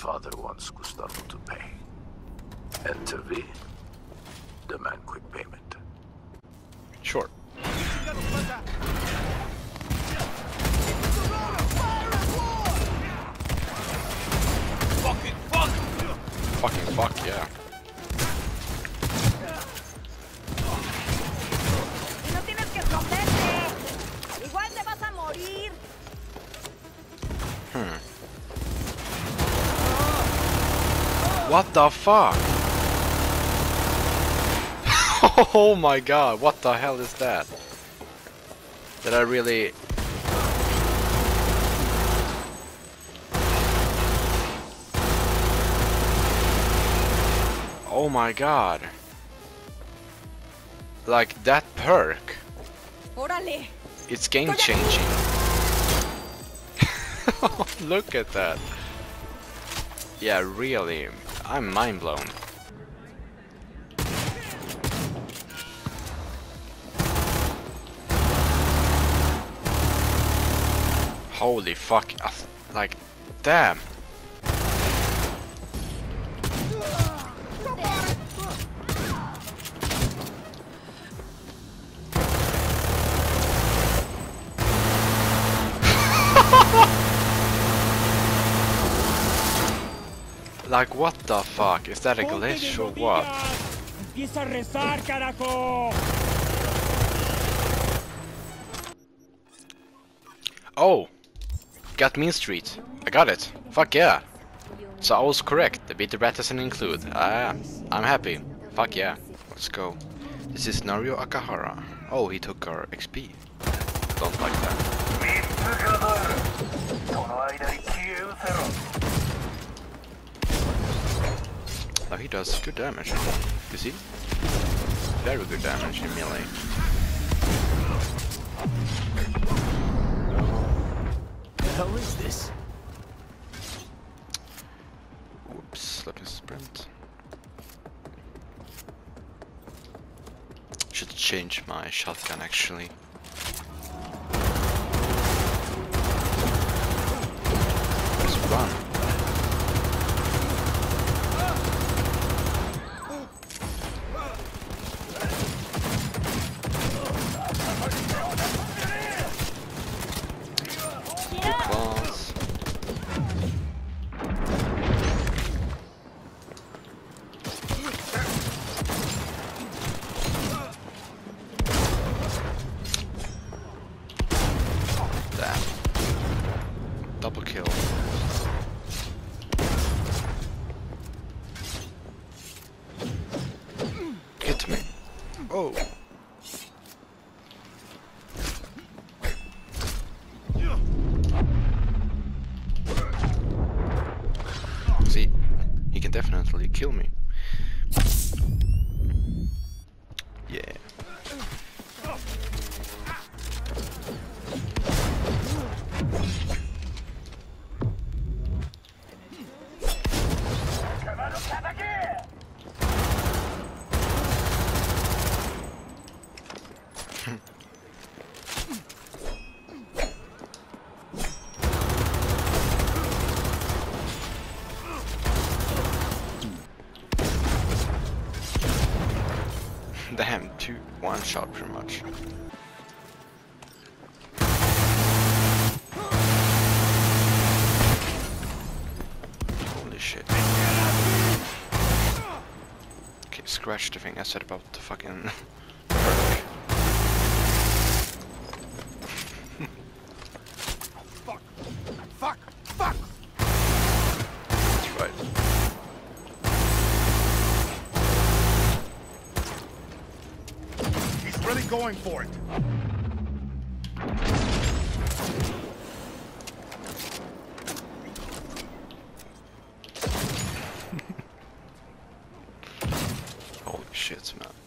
father wants Gustavo to pay. And to V, demand quick payment. Sure. Fucking fuck! Fucking fuck, yeah. Y What the fuck? oh my god, what the hell is that? Did I really... Oh my god. Like that perk. It's game changing. Look at that. Yeah, really. I'm mind blown. Holy fuck. Like, damn. Like, what the fuck? Is that a glitch or what? Empieza a rezar, carajo. Oh! Got Mean Street. I got it. Fuck yeah. So I was correct. The beat the Brat doesn't include. Ah, I'm happy. Fuck yeah. Let's go. This is Nario Akahara. Oh, he took our XP. Don't like that. Oh, he does good damage. You see? Very good damage in melee. The hell is this? Whoops, let me sprint. Should change my shotgun actually. Oh. See, he can definitely kill me. Damn, two one shot pretty much. Holy shit. Okay, scratch the thing I said about the fucking really going for it. Holy shit, man.